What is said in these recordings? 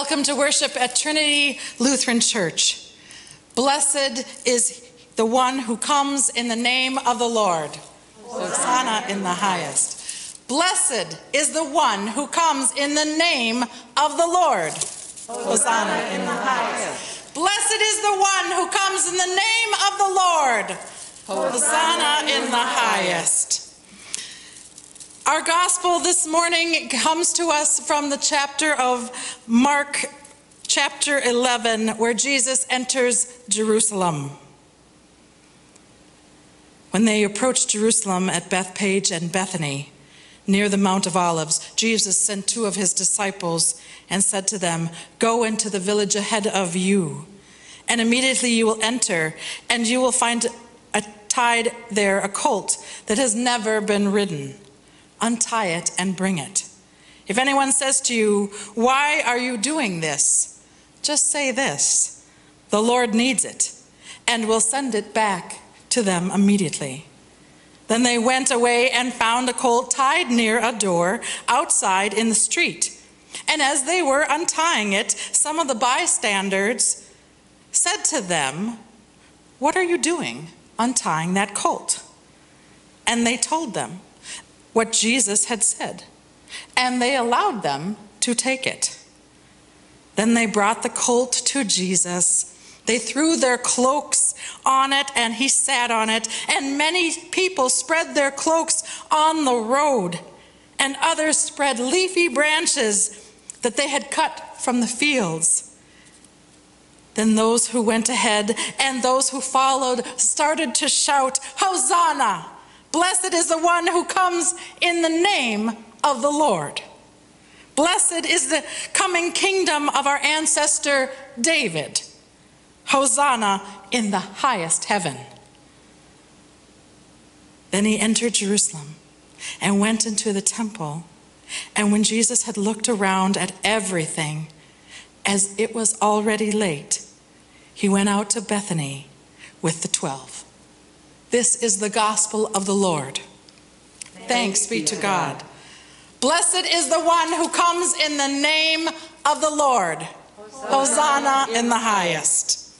Welcome to worship at Trinity Lutheran Church. Blessed is the one who comes in the name of the Lord. Hosanna in the highest. Blessed is the one who comes in the name of the Lord. Hosanna in the highest. Blessed is the one who comes in the name of the Lord. Hosanna in the highest. Our gospel this morning comes to us from the chapter of Mark, chapter 11, where Jesus enters Jerusalem. When they approached Jerusalem at Bethphage and Bethany, near the Mount of Olives, Jesus sent two of his disciples and said to them, Go into the village ahead of you, and immediately you will enter, and you will find a tied there a colt that has never been ridden untie it and bring it. If anyone says to you, Why are you doing this? just say this The Lord needs it, and will send it back to them immediately. Then they went away and found a colt tied near a door outside in the street. And as they were untying it, some of the bystanders said to them, What are you doing untying that colt? And they told them what Jesus had said, and they allowed them to take it. Then they brought the colt to Jesus. They threw their cloaks on it, and he sat on it. And many people spread their cloaks on the road, and others spread leafy branches that they had cut from the fields. Then those who went ahead and those who followed started to shout, Hosanna! Blessed is the one who comes in the name of the Lord. Blessed is the coming kingdom of our ancestor David. Hosanna in the highest heaven. Then he entered Jerusalem and went into the temple. And when Jesus had looked around at everything, as it was already late, he went out to Bethany with the twelve. This is the gospel of the Lord. Thanks be to God. Blessed is the one who comes in the name of the Lord. Hosanna in the highest.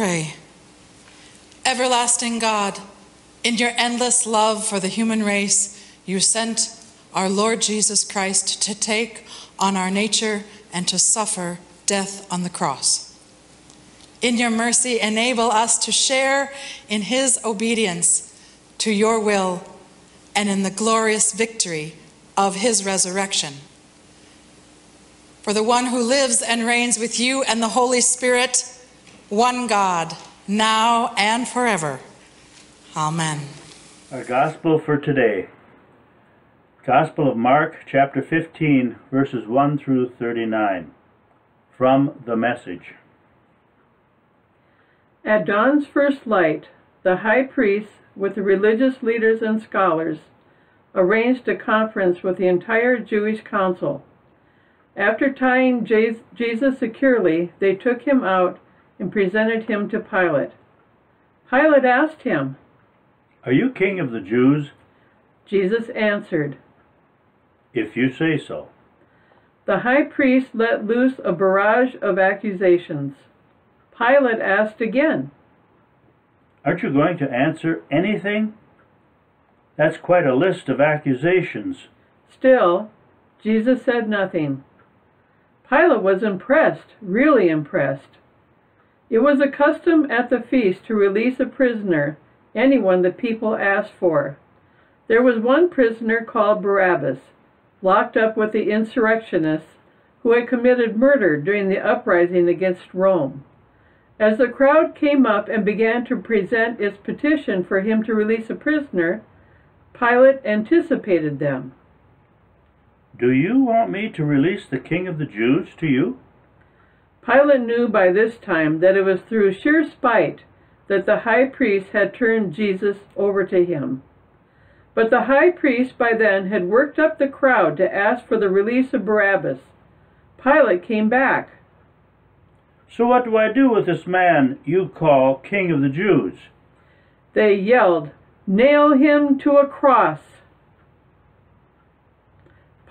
Pray. Everlasting God, in your endless love for the human race, you sent our Lord Jesus Christ to take on our nature and to suffer death on the cross. In your mercy, enable us to share in his obedience to your will and in the glorious victory of his resurrection. For the one who lives and reigns with you and the Holy Spirit, one God, now and forever. Amen. Our gospel for today. Gospel of Mark, chapter 15, verses 1 through 39. From the message. At dawn's first light, the high priest, with the religious leaders and scholars, arranged a conference with the entire Jewish council. After tying Jesus securely, they took him out and presented him to Pilate. Pilate asked him, Are you king of the Jews? Jesus answered, If you say so. The high priest let loose a barrage of accusations. Pilate asked again, Aren't you going to answer anything? That's quite a list of accusations. Still, Jesus said nothing. Pilate was impressed, really impressed. It was a custom at the feast to release a prisoner, anyone the people asked for. There was one prisoner called Barabbas, locked up with the insurrectionists who had committed murder during the uprising against Rome. As the crowd came up and began to present its petition for him to release a prisoner, Pilate anticipated them. Do you want me to release the king of the Jews to you? Pilate knew by this time that it was through sheer spite that the high priest had turned Jesus over to him. But the high priest by then had worked up the crowd to ask for the release of Barabbas. Pilate came back. So what do I do with this man you call king of the Jews? They yelled, Nail him to a cross.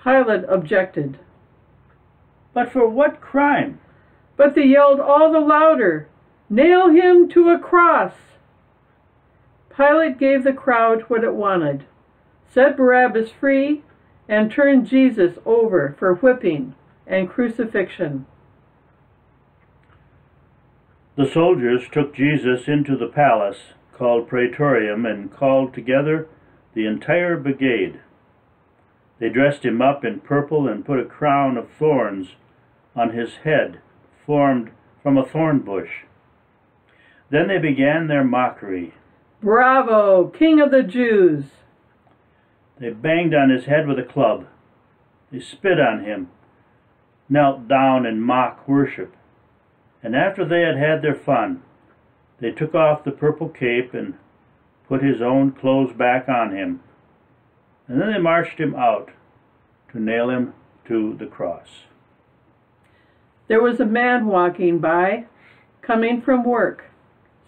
Pilate objected. But for what crime? But they yelled all the louder, Nail him to a cross! Pilate gave the crowd what it wanted, set Barabbas free, and turned Jesus over for whipping and crucifixion. The soldiers took Jesus into the palace called Praetorium and called together the entire brigade. They dressed him up in purple and put a crown of thorns on his head, formed from a thorn bush. Then they began their mockery. Bravo, King of the Jews! They banged on his head with a club. They spit on him, knelt down in mock worship. And after they had had their fun, they took off the purple cape and put his own clothes back on him. And then they marched him out to nail him to the cross. There was a man walking by, coming from work,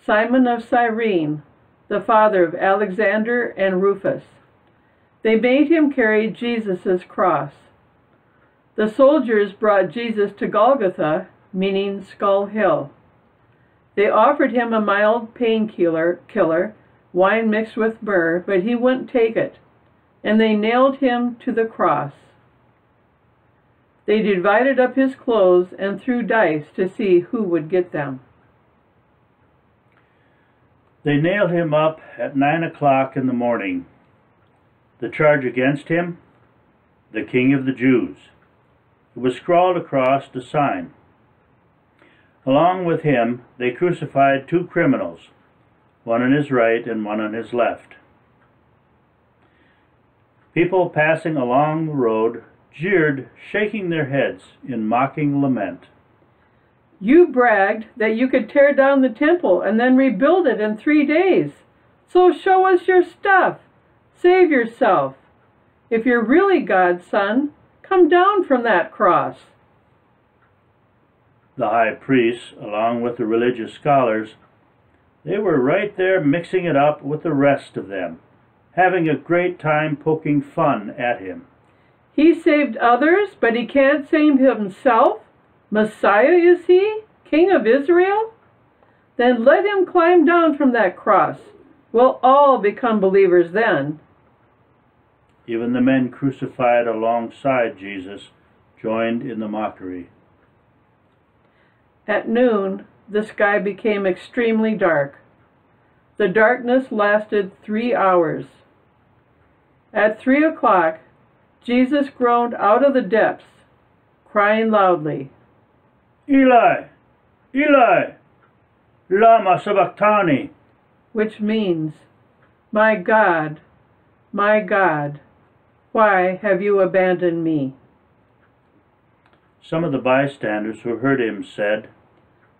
Simon of Cyrene, the father of Alexander and Rufus. They made him carry Jesus' cross. The soldiers brought Jesus to Golgotha, meaning Skull Hill. They offered him a mild painkiller, killer, wine mixed with myrrh, but he wouldn't take it and they nailed him to the cross. They divided up his clothes and threw dice to see who would get them. They nailed him up at nine o'clock in the morning. The charge against him? The King of the Jews. It was scrawled across the sign. Along with him, they crucified two criminals, one on his right and one on his left. People passing along the road jeered, shaking their heads in mocking lament. You bragged that you could tear down the temple and then rebuild it in three days. So show us your stuff. Save yourself. If you're really God's son, come down from that cross. The high priests, along with the religious scholars, they were right there mixing it up with the rest of them having a great time poking fun at him. He saved others, but he can't save himself? Messiah is he? King of Israel? Then let him climb down from that cross. We'll all become believers then. Even the men crucified alongside Jesus joined in the mockery. At noon, the sky became extremely dark. The darkness lasted three hours. At three o'clock, Jesus groaned out of the depths, crying loudly, Eli, Eli, lama sabachthani, which means, My God, my God, why have you abandoned me? Some of the bystanders who heard him said,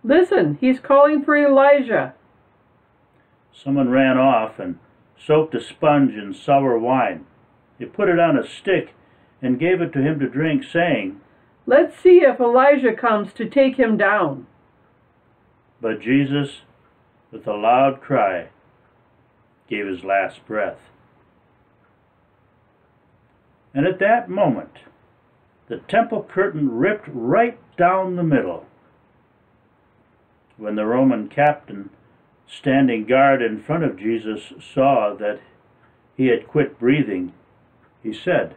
Listen, he's calling for Elijah. Someone ran off and soaked a sponge in sour wine. They put it on a stick and gave it to him to drink, saying, Let's see if Elijah comes to take him down. But Jesus, with a loud cry, gave his last breath. And at that moment, the temple curtain ripped right down the middle. When the Roman captain, standing guard in front of Jesus, saw that he had quit breathing, he said,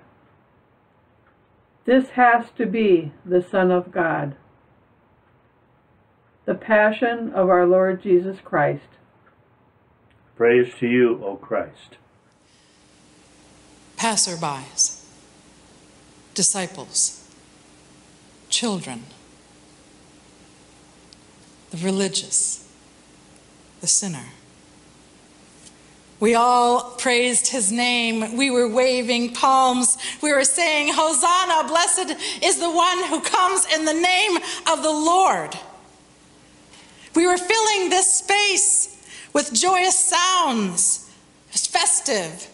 This has to be the Son of God. The Passion of our Lord Jesus Christ. Praise to you, O Christ. Passerbys, disciples, children, the religious, the sinner. We all praised his name. We were waving palms. We were saying, Hosanna, blessed is the one who comes in the name of the Lord. We were filling this space with joyous sounds. It was festive.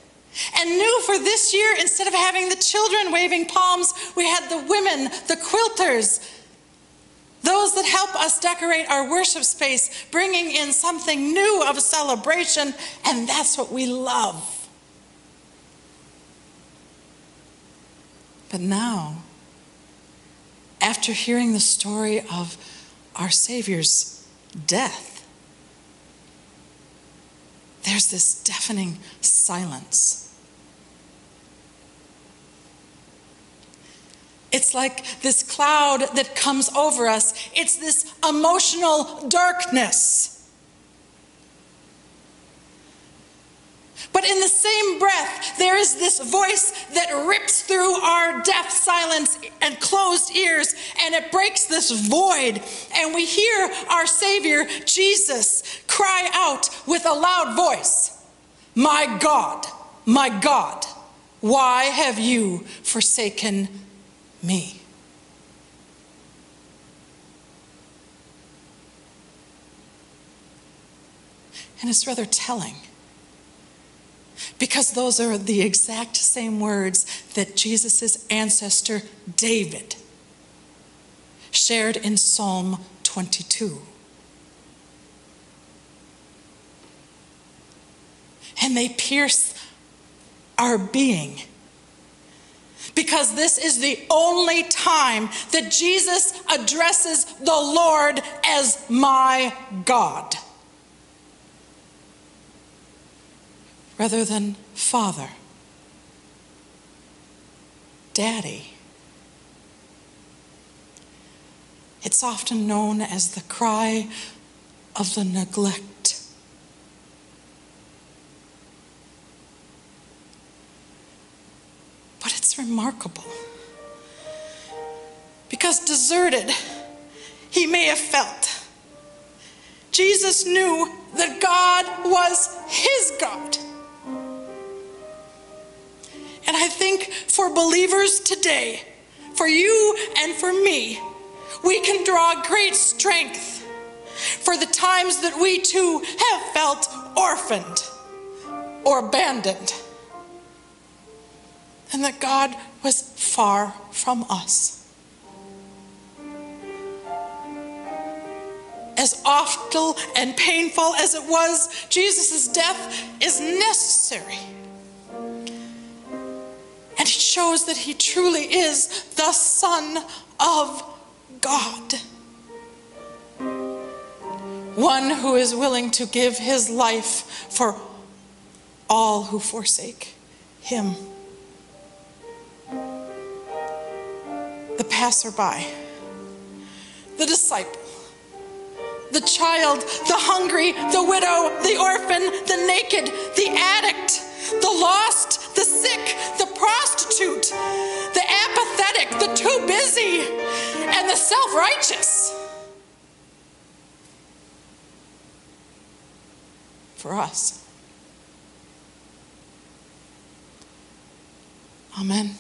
And new for this year, instead of having the children waving palms, we had the women, the quilters, those that help us decorate our worship space, bringing in something new of celebration, and that's what we love. But now, after hearing the story of our Savior's death, there's this deafening silence. It's like this cloud that comes over us. It's this emotional darkness. But in the same breath, there is this voice that rips through our deaf silence and closed ears, and it breaks this void. And we hear our Savior, Jesus, cry out with a loud voice My God, my God, why have you forsaken me. And it's rather telling because those are the exact same words that Jesus' ancestor David shared in Psalm 22. And they pierce our being because this is the only time that Jesus addresses the Lord as my God rather than Father, Daddy. It's often known as the cry of the neglect. But it's remarkable. Because deserted, he may have felt. Jesus knew that God was his God. And I think for believers today, for you and for me, we can draw great strength for the times that we too have felt orphaned or abandoned and that God was far from us. As awful and painful as it was, Jesus' death is necessary. And it shows that he truly is the Son of God. one who is willing to give his life for all who forsake him. The passerby, the disciple, the child, the hungry, the widow, the orphan, the naked, the addict, the lost, the sick, the prostitute, the apathetic, the too busy, and the self righteous. For us. Amen.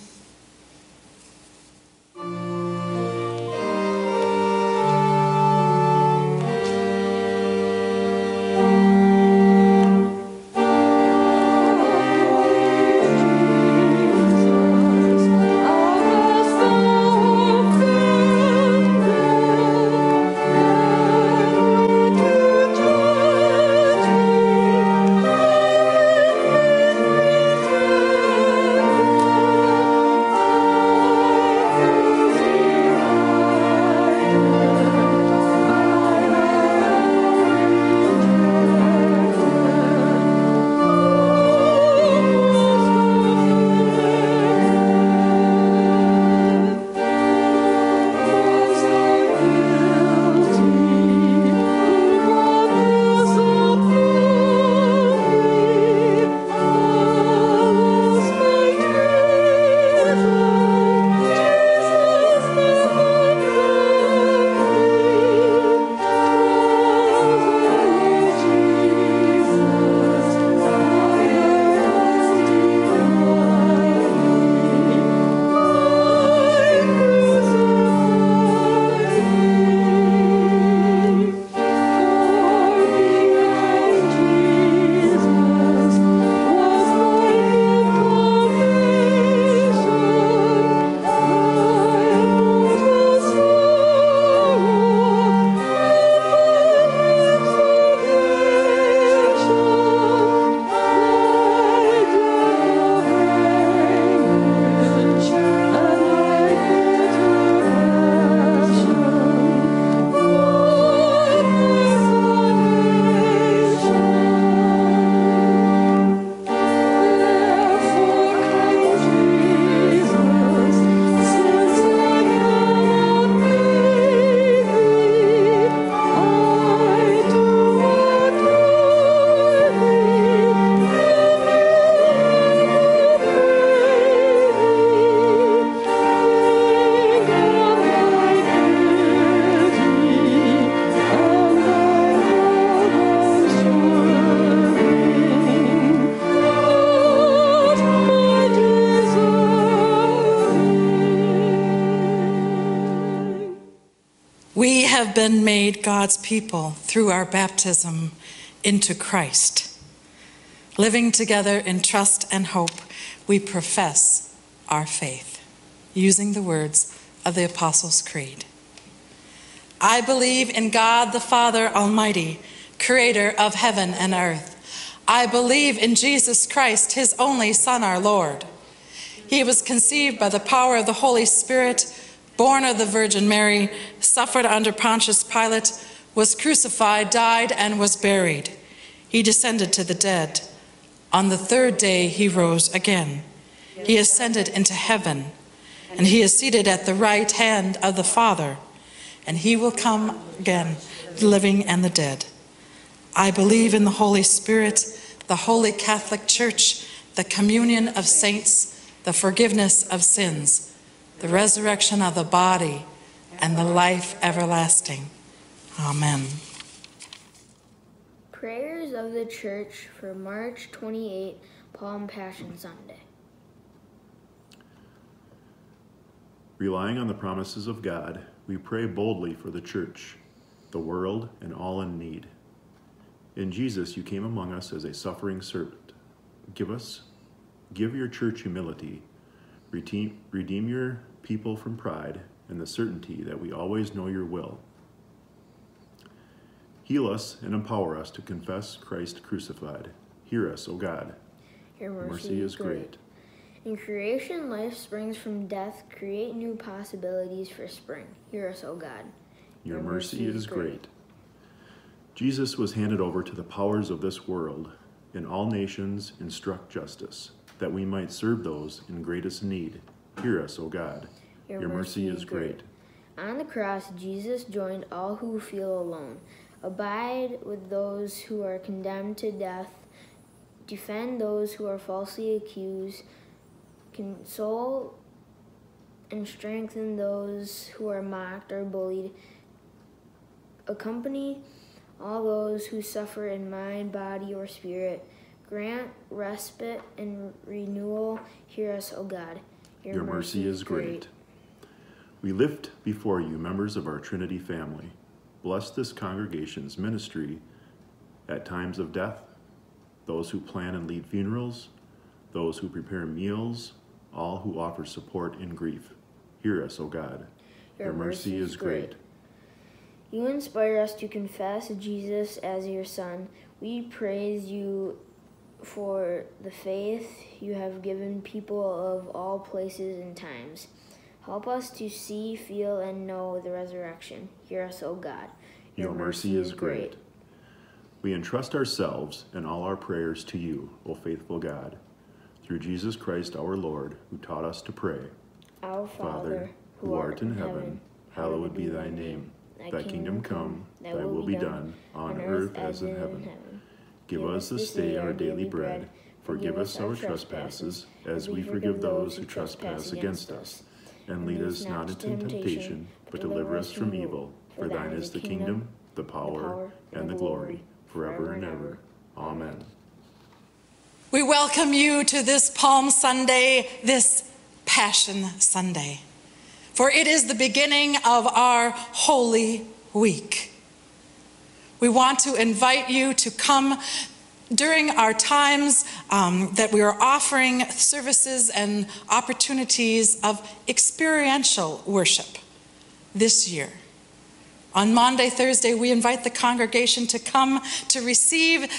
Been made God's people through our baptism into Christ. Living together in trust and hope, we profess our faith, using the words of the Apostles' Creed. I believe in God the Father Almighty, creator of heaven and earth. I believe in Jesus Christ, his only Son, our Lord. He was conceived by the power of the Holy Spirit born of the Virgin Mary, suffered under Pontius Pilate, was crucified, died, and was buried. He descended to the dead. On the third day, he rose again. He ascended into heaven, and he is seated at the right hand of the Father, and he will come again, the living and the dead. I believe in the Holy Spirit, the Holy Catholic Church, the communion of saints, the forgiveness of sins the resurrection of the body, and the life everlasting. Amen. Prayers of the Church for March 28, Palm Passion Sunday. Relying on the promises of God, we pray boldly for the church, the world, and all in need. In Jesus, you came among us as a suffering servant. Give us, give your church humility, redeem, redeem your people from pride and the certainty that we always know your will. Heal us and empower us to confess Christ crucified. Hear us, O God. Your mercy, mercy is great. In creation, life springs from death. Create new possibilities for spring. Hear us, O God. Your, Your mercy, mercy, is great. great. Jesus was handed over to the powers of this world. In all nations, instruct justice, that we might serve those in greatest need. Hear us, O God. Your, mercy, is great. On the cross, Jesus joined all who feel alone. Abide with those who are condemned to death. Defend those who are falsely accused. Console and strengthen those who are mocked or bullied. Accompany all those who suffer in mind, body, or spirit. Grant respite and renewal. Hear us, O God. Your, mercy, is great. We lift before you members of our Trinity family. Bless this congregation's ministry at times of death, those who plan and lead funerals, those who prepare meals, all who offer support in grief. Hear us, O God. Your Your mercy is great. You inspire us to confess Jesus as your Son. We praise you for the faith you have given people of all places and times. Help us to see, feel, and know the resurrection. Hear us, O God. Your mercy is great. We entrust ourselves and all our prayers to you, O faithful God, through Jesus Christ our Lord, who taught us to pray. Our Father, who art in heaven, hallowed be thy name. Thy kingdom come, thy will be done, on earth as in heaven. Give us this day our daily bread. Forgive us our trespasses, as we forgive those who trespass against us. And lead us not into temptation, but deliver us from evil. For thine is the kingdom, the power, and the glory, forever and ever. Amen. We welcome you to this Palm Sunday, this Passion Sunday, for it is the beginning of our Holy Week. We want to invite you to come during our times um, that we are offering services and opportunities of experiential worship this year. On Maundy, Thursday, we invite the congregation to come to receive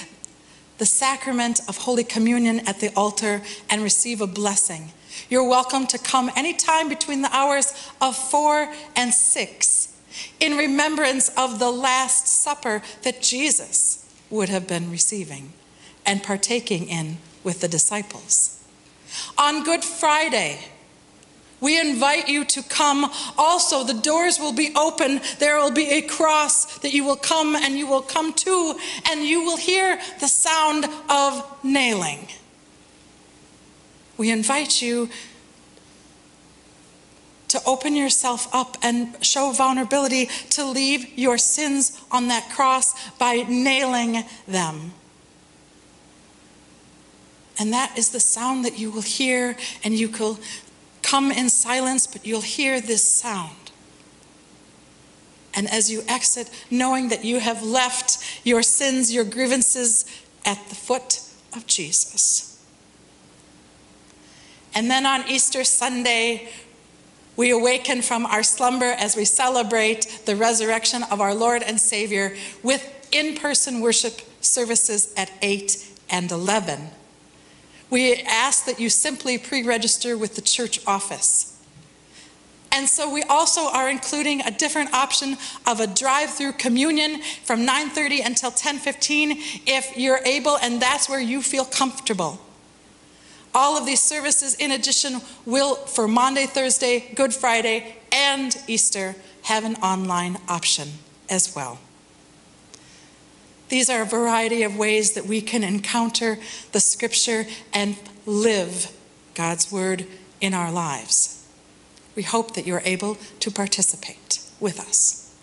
the sacrament of Holy Communion at the altar and receive a blessing. You're welcome to come anytime between the hours of 4 and 6 in remembrance of the Last Supper that Jesus would have been receiving and partaking in with the disciples. On Good Friday, we invite you to come. Also, the doors will be open. There will be a cross that you will come and you will come to, and you will hear the sound of nailing. We invite you to open yourself up and show vulnerability, to leave your sins on that cross by nailing them. And that is the sound that you will hear, and you will come in silence, but you'll hear this sound. And as you exit, knowing that you have left your sins, your grievances at the foot of Jesus. And then on Easter Sunday, we awaken from our slumber as we celebrate the resurrection of our Lord and Savior with in person worship services at 8 and 11. We ask that you simply pre register with the church office. And so we also are including a different option of a drive-through communion from 9:30 until 10:15 if you're able and that's where you feel comfortable. All of these services in addition will for Maundy, Thursday, Good Friday and Easter have an online option as well. These are a variety of ways that we can encounter the scripture and live God's word in our lives. We hope that you're able to participate with us.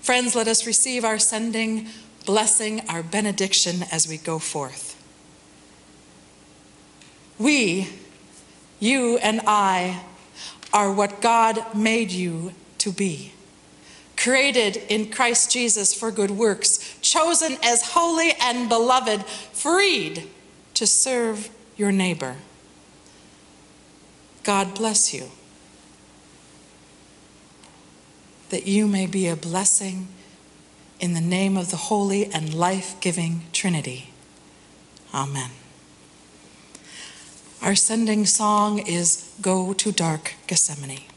Friends, let us receive our sending blessing, our benediction as we go forth. We, you and I, are what God made you to be. Created in Christ Jesus for good works, chosen as holy and beloved, freed to serve your neighbor. God bless you. That you may be a blessing in the name of the holy and life giving Trinity. Amen. Our sending song is Go to Dark Gethsemane.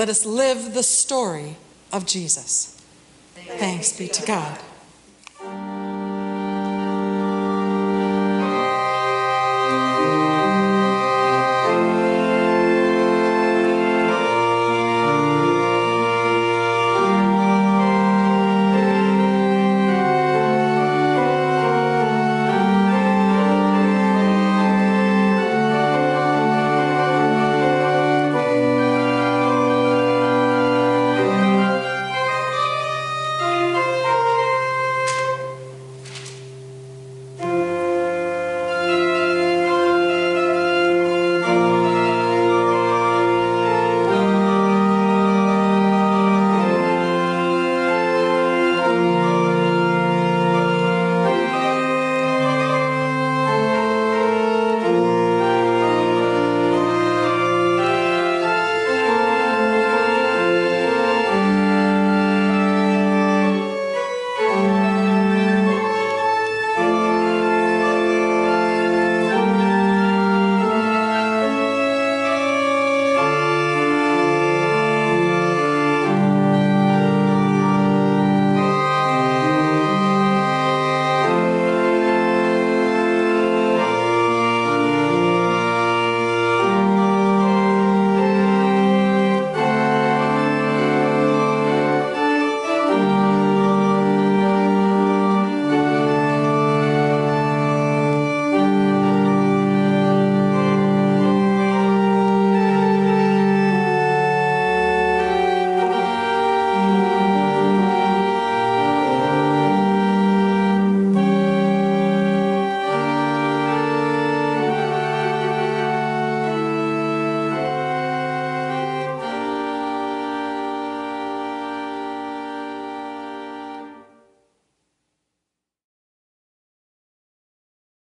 Let us live the story of Jesus. Thanks be to God.